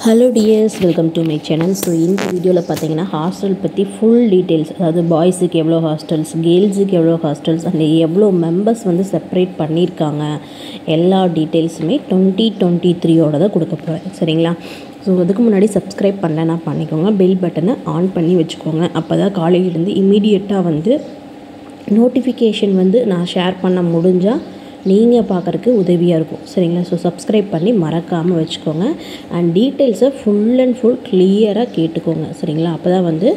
Hello dears welcome to my channel so இந்த வீடியோவில் பார்த்தீங்கன்னா ஹாஸ்டல் பற்றி ஃபுல் டீட்டெயில்ஸ் அதாவது பாய்ஸுக்கு எவ்வளோ ஹாஸ்டல்ஸ் கேர்ள்ஸுக்கு எவ்வளோ ஹாஸ்டல்ஸ் அந்த எவ்வளோ மெம்பர்ஸ் வந்து செப்பரேட் பண்ணியிருக்காங்க எல்லா டீட்டெயில்ஸுமே டுவெண்ட்டி டுவெண்ட்டி த்ரீயோட தான் கொடுக்க போகிறேன் சரிங்களா? ஸோ அதுக்கு முன்னாடி சப்ஸ்கிரைப் பண்ணலன்னா பண்ணிக்கோங்க பெல் பட்டனை ஆன் பண்ணி வச்சுக்கோங்க. அப்போ தான் காலையிலேருந்து இமீடியட்டாக வந்து நோட்டிஃபிகேஷன் வந்து நான் ஷேர் பண்ண முடிஞ்சால் நீங்கள் பார்க்குறக்கு உதவியாக இருக்கும். சரிங்களா? ஸோ சப்ஸ்கிரைப் பண்ணி மறக்காமல் வச்சுக்கோங்க. அண்ட் டீட்டெயில்ஸை ஃபுல் அண்ட் ஃபுல் கிளியராக கேட்டுக்கோங்க. சரிங்களா? அப்போ தான் வந்து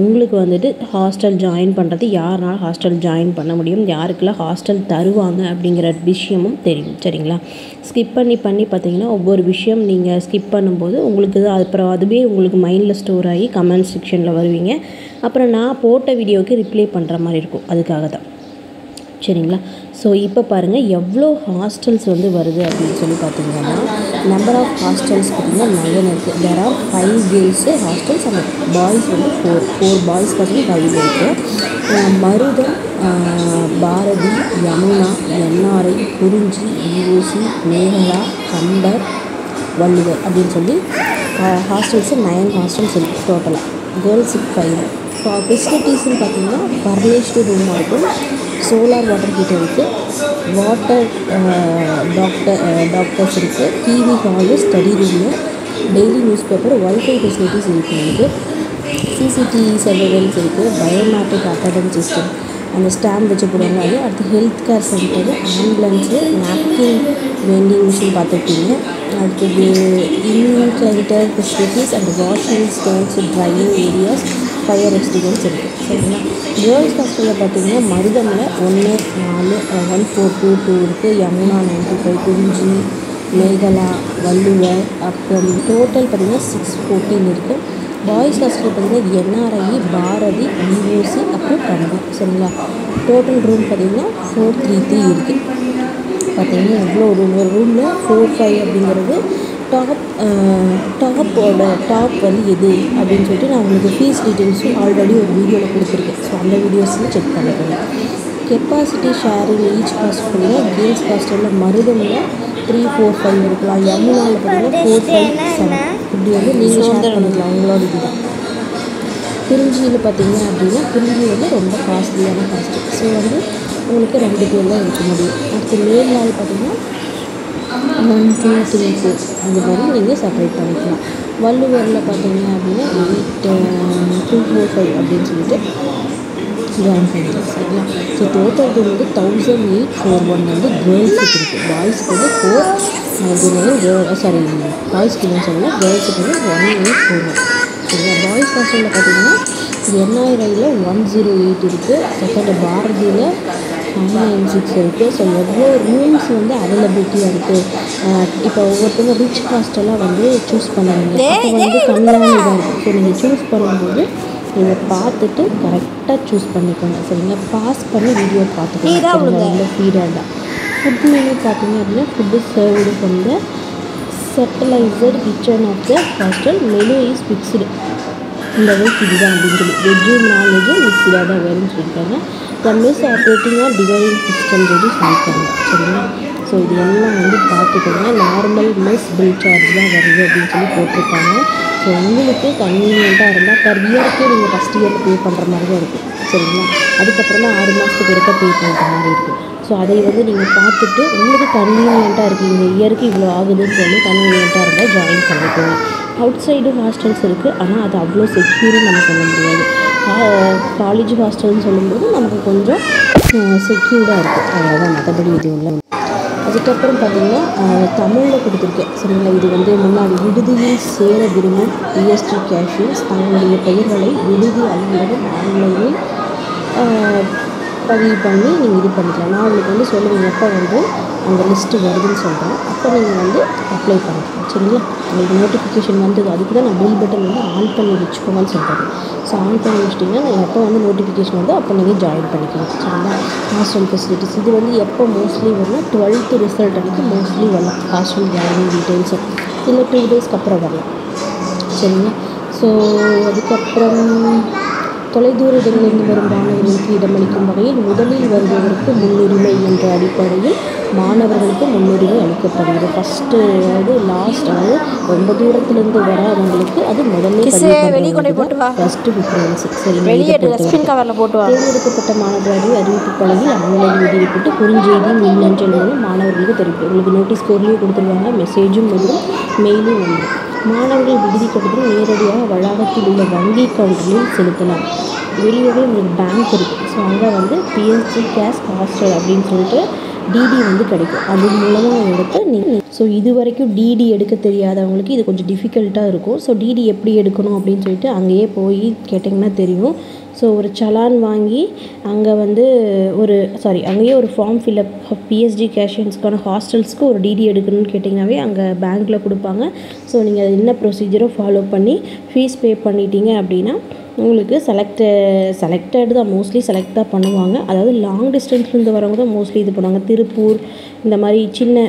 உங்களுக்கு வந்துட்டு ஹாஸ்டல் ஜாயின் பண்ணுறது யாருனால ஹாஸ்டல் ஜாயின் பண்ண முடியும் யாருக்கெல்லாம் ஹாஸ்டல் தருவாங்க அப்படிங்கிற விஷயமும் தெரியும். சரிங்களா? ஸ்கிப் பண்ணி பண்ணி பார்த்தீங்கன்னா ஒவ்வொரு விஷயம் நீங்கள் ஸ்கிப் பண்ணும்போது உங்களுக்கு தான் அப்புறம் அதுவே உங்களுக்கு மைண்டில் ஸ்டோர் ஆகி கமெண்ட் செக்ஷனில் வருவீங்க. அப்புறம் நான் போட்ட வீடியோவுக்கு ரிப்ளை பண்ணுற மாதிரி இருக்கும். அதுக்காக தான் சரிங்களா? ஸோ இப்போ பாருங்கள் எவ்வளோ ஹாஸ்டல்ஸ் வந்து வருது அப்படின்னு சொல்லி பார்த்தீங்கன்னா நம்பர் ஆஃப் ஹாஸ்டல்ஸ் பார்த்திங்கன்னா நயன் இருக்குது there are five girls hostels அந்த பாய்ஸ் வந்து ஃபோர் ஃபோர் பாய்ஸ் பார்த்தீங்கன்னா ஃபைவ் இருக்குது மருதம் பாரதி யமுனா என்ஆர்ஐ குறிஞ்சி யூஓசி மேகலா கம்பர் வள்ளுவர் அப்படின்னு சொல்லி ஹாஸ்டல்ஸு நயன் ஹாஸ்டல்ஸ் இருக்குது டோட்டலாக கேர்ள்ஸுக்கு ஃபைவ் ஃபெசிலிட்டிஸ்னு பார்த்தீங்கன்னா ஃபர்னிஷ்டு ரூமாக இருக்கும். சோலார் வாட்டர் ஹீட்டர் இருக்குது வாட்டர் டாக்டர் டாக்டர்ஸ் இருக்குது TV hall study room daily news paper wifi facilities இருக்குது இருக்குது சிசிடிவி சர்வேலன்ஸ் இருக்குது பயோமேட்ரிக் அக்காடமிக் சிஸ்டம் அந்த ஸ்டாம்ப் வச்சு போடுவாங்க. அது அடுத்து health care centre ambulance napkin vending machine பார்த்துருப்பீங்க. அடுத்தது இன்கிளைட்டர் facilities and washing stones drying areas fire experience இருக்குது சரிங்களா? கேர்ள்ஸ் ஹாஸ்டலில் பார்த்தீங்கன்னா மருதமில் ஒன்று நாலு ஒன் ஃபோர் டூ டூ இருக்குது யமுனா நைன்டி ஃபைவ் குறிஞ்சி மேகலா வள்ளுவர் அப்புறம் டோட்டல் பார்த்திங்கன்னா சிக்ஸ் ஃபோர்டீன் இருக்குது பாய்ஸ் ஹாஸ்டல் பார்த்திங்கன்னா என்ஆர்ஐ பாரதி யூஓசி அப்புறம் கம்பம் சரிங்களா? டோட்டல் ரூம் பார்த்திங்கன்னா ஃபோர் த்ரீ த்ரீ இருக்குது பார்த்திங்கன்னா எவ்வளோ ரூம் ஒரு ரூமில் ஃபோர் ஃபைவ் அப்படிங்கிறது டாப் டாப்போட டாப் வந்து எது அப்படின்னு சொல்லிட்டு நான் உங்களுக்கு ஃபீஸ் டீட்டெயில்ஸும் ஆல்ரெடி ஒரு வீடியோவில் கொடுத்துருக்கேன். ஸோ அந்த வீடியோஸில் செக் பண்ணிக்கோங்க. கெப்பாசிட்டி ஷேரிங் ஈச் ஹாஸ்டலில் கேர்ள்ஸ் ஹாஸ்டலில் மருதமில் த்ரீ ஃபோர் ஃபைவ் இருக்கலாம். யமுனாவில் பார்த்தீங்கன்னா ஃபோர் ஃபைவ் செவன் இப்படி வந்து நீங்கள் ஷேர் பண்ணிக்கலாம். உங்களோட இதுதான் குறிஞ்சியில் பார்த்தீங்க அப்படின்னா குறிஞ்சி வந்து ரொம்ப காஸ்ட்லியான காஸ்ட்டு ஸோ வந்து உங்களுக்கு ரெண்டு பேர் தான் இருக்க முடியும். அடுத்து மேல் நாள் பார்த்தீங்கன்னா ஒன் டூ த்ரீ ஃபோர் அந்த மாதிரி நீங்கள் செப்பரேட் பண்ணிக்கலாம். வள்ளுவரில் பார்த்தீங்க அப்படின்னா எயிட் டூ ஃபோர் ஃபைவ் அப்படின்னு சொல்லிட்டு ஜாயின் பண்ணிக்கலாம் சரிங்களா ஸோ டோட்டல் இது வந்து தௌசண்ட் எயிட் ஃபோர் ஒன் வந்து கேர்ள்ஸுக்கு இருக்குது பாய்ஸ்க்கு வந்து ஃபோர் நைன்டி சாரி பாய்ஸ்க்கு என்ன சொல்லலாம் கேர்ள்ஸுக்கு வந்து ஒன் எயிட் ஃபோர் ஒன் சரிங்களா பாய்ஸ் ஹாஸ்டலில் பார்த்தீங்கன்னா என்ஐரையில் ஒன் ஜீரோ எயிட் இருக்குது செகண்ட் பாரதியில் நைன் சிக்ஸ் இருக்குது ஸோ எவ்வளோ ரூம்ஸ் வந்து அவைலபிலிட்டியாக இருக்குது இப்போ ஒவ்வொருத்தவங்க ரிச் ஹாஸ்டலாக வந்து சூஸ் பண்ணுவீங்க அப்போ வந்து கம்மியான இதாக இருக்கும் ஸோ நீங்கள் சூஸ் பண்ணும்போது நீங்கள் பார்த்துட்டு கரெக்டாக சூஸ் பண்ணிக்கோங்க. சரிங்களா பாஸ் பண்ணி வீடியோ பார்த்துக்கோங்க. ரொம்ப ஃபீடாக ஃபுட் மெனு பார்த்தீங்க அப்படின்னா food served the centralised kitchen of the hostel menu is fixed இந்த அளவுக்கு இதுதான் அப்படின்னு சொல்லி. வெஜ்ஜு நான்வெஜ்ஜும் மிக்ஸ்டாக தான் வேணும்னு சொல்லியிருக்காங்க. த மிஸ் ஆப்ரேட்டிங்காக டிவைடிங் சிஸ்டம் சொல்லி சொல்லியிருக்காங்க சரிங்களா? ஸோ இது எல்லாம் வந்து பார்த்துக்கோங்க. நார்மல் மிஸ் பில் சார்ஜ் தான் வருது அப்படின்னு சொல்லி போட்டிருக்காங்க. ஸோ உங்களுக்கு கன்வீனியண்ட்டாக இருந்தால் பர் இயருக்கே நீங்கள் ஃபஸ்ட் இயர் பே பண்ணுற மாதிரி தான் இருக்கும் சரிங்களா? அதுக்கப்புறம் தான் ஆறு மாதத்துக்கு இருக்க பே பண்ணுற மாதிரி இருக்கும் ஸோ அதை வந்து நீங்கள் பார்த்துட்டு உங்களுக்கு கன்வீனியண்ட்டாக இருக்குது இந்த இயருக்கு இவ்வளோ ஆகுதுன்னு சொல்லி கன்வீனியண்ட்டாக இருந்தால் ஜாயின் பண்ணிக்கோங்க. அவுட் சைடும் ஹாஸ்டல்ஸ் இருக்குது ஆனால் அது அவ்வளோ செக்யூரும் நம்ம சொல்ல முடியாது. காலேஜ் ஹாஸ்டல்னு சொல்லும்போது நமக்கு கொஞ்சம் செக்யூர்டாக இருக்குது அவ்வளோதான் மற்றபடி இது இல்லை. அதுக்கப்புறம் பார்த்திங்கன்னா தமிழில் கொடுத்துருக்கேன். சரிங்களா? இது வந்து முன்னாடி விடுதியில் சேர விரும்பும் பிஎஸ்டி கேஷியர்ஸ் தங்களுடைய பெயர்களை விடுதி அலுவலகம் ஆன்லைனில் பதிவு பண்ணி நீங்கள் இது பண்ணிக்கலாம். நான் உங்களுக்கு வந்து சொல்லுவேன் எப்போ வந்து அந்த லிஸ்ட்டு வருதுன்னு சொல்கிறேன் அப்போ நீங்கள் வந்து அப்ளை பண்ணிக்கலாம். சரிங்களா? உங்களுக்கு நோட்டிஃபிகேஷன் வந்தது. அதுக்கு தான் நான் பில் பட்டன் வந்து ஆன் பண்ணி வச்சுக்கோங்கன்னு சொல்கிறேன் ஸோ ஆன் பண்ணி வச்சிட்டிங்கன்னா நான் எப்போ வந்து நோட்டிஃபிகேஷன் வந்து அப்போ நீங்கள் ஜாயின் பண்ணிக்கலாம். சரிங்களா? ஹாஸ்டல் ஃபெசிலிட்டிஸ் இது வந்து எப்போ மோஸ்ட்லி வரலாம் டுவெல்த்து ரிசல்ட் அன்றைக்கி மோஸ்ட்லி வரலாம். ஹாஸ்டல் ஜாயினிங் டீட்டெயில்ஸு இல்லை டூ டேஸ்க்கு அப்புறம் வரலாம். சரிங்களா? ஸோ அதுக்கப்புறம் தொலைதூர இடங்களிலிருந்து வரும் மாணவர்களுக்கு இடமளிக்கும் வகையில் முதலில் வருபவருக்கு முன்னுரிமை என்ற அடிப்படையில் மாணவர்களுக்கு முன்னுரிமை அளிக்கப்படுகிறது. ஃபஸ்ட்டு அதாவது லாஸ்ட் அதாவது ரொம்ப தூரத்துலேருந்து வராதவங்களுக்கு அது முதல்ல. ஃபஸ்ட்டு ப்ரிஃபரன்ஸ் வா. தேர்ந்தெடுக்கப்பட்ட மாணவர்களை அறிவிப்பு பலகையில் ஆன்லைன் விதிவிட்டு குறுஞ்செய்தி மின்னஞ்சல் மூலம் மாணவர்களுக்கு தெரிவிக்கும் உங்களுக்கு நோட்டீஸ் போர்லேயும் கொடுத்துருவாங்க மெசேஜும் வந்துடும் மெயிலும் வந்துடும் மாணவர்கள் விடுதி கட்டணம் நேரடியாக வளாகத்தில் உள்ள வங்கி கவுண்டரில் செலுத்தலாம். வெளியவே உங்களுக்கு பேங்க் இருக்குது ஸோ அங்கே வந்து பிஎஸ்சி கேஷ் ஹாஸ்டல் அப்படின்னு சொல்லிட்டு டிடி வந்து கிடைக்கும். அது மூலமாக எடுத்து நீங்கள் ஸோ இது வரைக்கும் டிடி எடுக்க தெரியாதவங்களுக்கு இது கொஞ்சம் டிஃபிகல்ட்டாக இருக்கும். ஸோ டிடி எப்படி எடுக்கணும் அப்படின்னு சொல்லிட்டு அங்கேயே போய் கேட்டிங்கன்னா தெரியும். ஸோ ஒரு சலான் வாங்கி அங்கே வந்து ஒரு சாரி அங்கேயே ஒரு ஃபார்ம் ஃபில்அப் பிஎஸ்டி கேஷியன்ஸ்க்கான ஹாஸ்டல்ஸ்க்கு ஒரு டிடி எடுக்கணும்னு கேட்டிங்கனாவே அங்கே பேங்க்கில் கொடுப்பாங்க. ஸோ நீங்கள் என்ன ப்ரொசீஜரோ ஃபாலோ பண்ணி ஃபீஸ் பே பண்ணிட்டீங்க அப்படின்னா உங்களுக்கு செலக்ட் செலக்டட் தான். மோஸ்ட்லி செலக்ட் தான் பண்ணுவாங்க. அதாவது லாங் டிஸ்டன்ஸ்லேருந்து வரவங்க தான் மோஸ்ட்லி இது பண்ணுவாங்க. திருப்பூர் இந்த மாதிரி சின்ன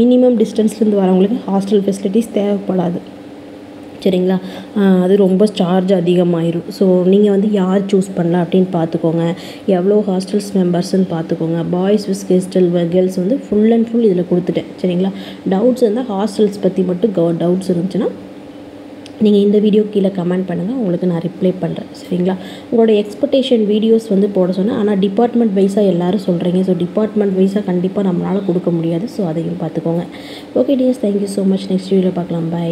மினிமம் டிஸ்டன்ஸ்லேருந்து வரவங்களுக்கு ஹாஸ்டல் ஃபெசிலிட்டிஸ் தேவைப்படாது. சரிங்களா? அது ரொம்ப சார்ஜ் அதிகமாயிரும். ஸோ நீங்கள் வந்து யார் சூஸ் பண்ணலாம் அப்படின்னு பார்த்துக்கோங்க. எவ்வளோ ஹாஸ்டல்ஸ் மெம்பர்ஸ்ன்னு பார்த்துக்கோங்க. பாய்ஸ் விஸ் ஹாஸ்டல் கேர்ள்ஸ் வந்து ஃபுல் அண்ட் ஃபுல் இதில் கொடுத்துட்டேன். சரிங்களா? டவுட்ஸ் இருந்தால் ஹாஸ்டல்ஸ் பற்றி மட்டும் கவ டவுட்ஸ் இருந்துச்சுன்னா நீங்கள் இந்த வீடியோ கீழே கமெண்ட் பண்ணுங்கள் உங்களுக்கு நான் ரிப்ளை பண்ணுறேன் சரிங்களா? உங்களோட எக்ஸ்பெக்டேஷன் வீடியோஸ் வந்து போட சொன்னேன் ஆனால் டிபார்ட்மெண்ட் வைஸாக எல்லாரும் சொல்கிறீங்க ஸோ டிபார்ட்மெண்ட் வைஸாக கண்டிப்பாக நம்மளால் கொடுக்க முடியாது. ஸோ அதையும் பார்த்துக்கோங்க. Okay DS thank you so much next வீடியோவில் பார்க்கலாம். பை